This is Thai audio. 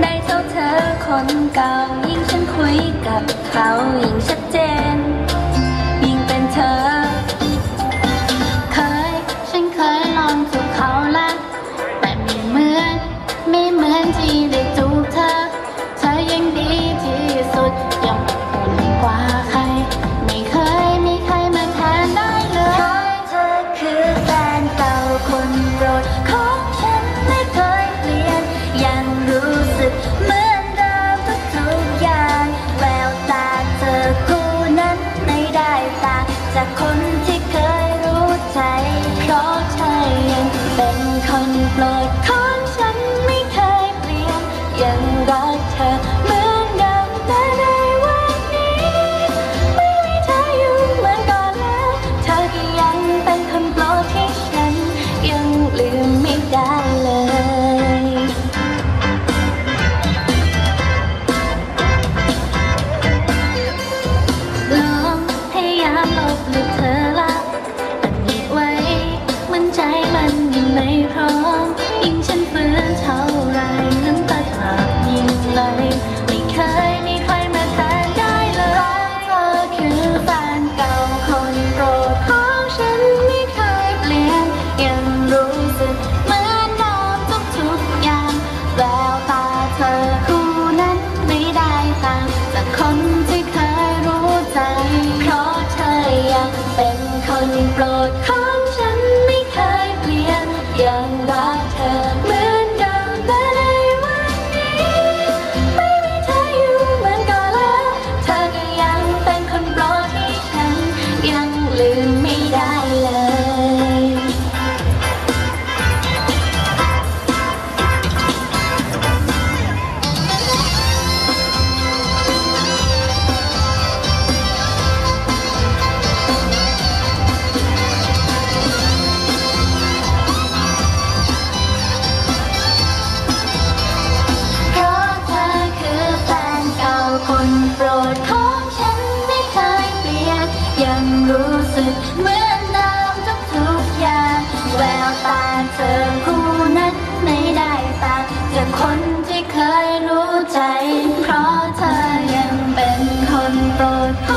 ได้เจ้าเธอคนเก่ายิ่งฉันคุยกับเขายิ่งชัดเจน ยิ่งฉันฝืนเท่าไรน้ำตาถากยิ่งไหลไม่เคยมีใครมาแทนได้เลยเธอคือแฟนเก่าคนโปรดของฉันไม่เคยเปลี่ยนยังรู้สึกเหมือนเดิมทุกๆอย่างแววตาเธอคู่นั้นไม่ได้ต่างจากคนที่เคยรู้ใจ เพราะเธอยังเป็นคนโปรดของ ลืมไม่ได้เลย ววตาเธอคู่นั้นไม่ได้ต่างจากคนที่เคยรู้ใจ เพราะเธอยังเป็นคนโปรด